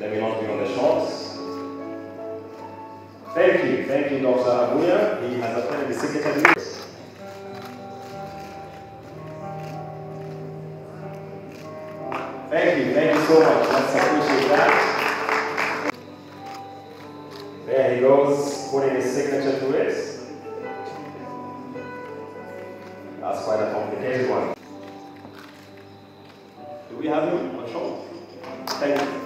Let me not be on the shots. Thank you, thank you, Dr. Abuya. He has attended the meetings. Thank you, thank you so much. Let's appreciate that. There he goes, putting his signature to it. That's quite a complicated one. Do we have him on show? Thank you.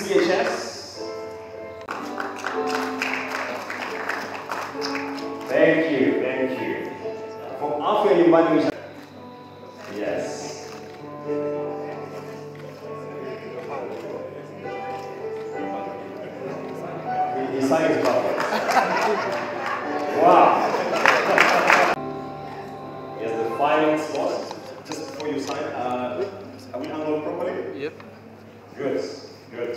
CHS. Thank you, thank you. From Afro Evaluation. Yes. He, he signed his Yep. Good, good.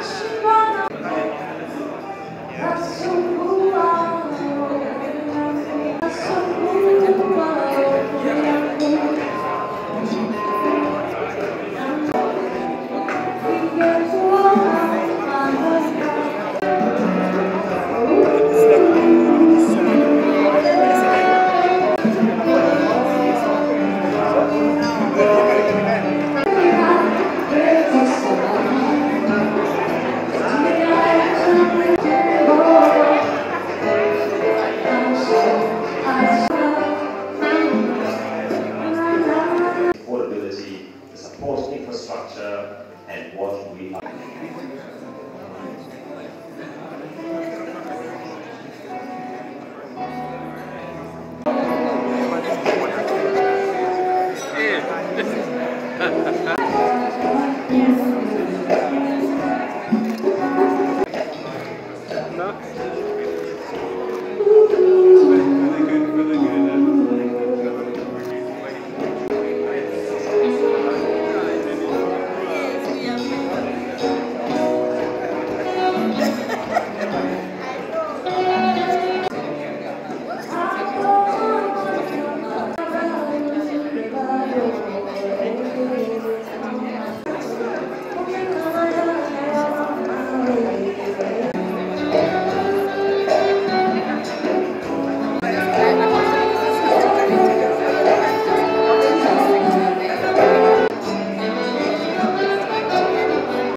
是我。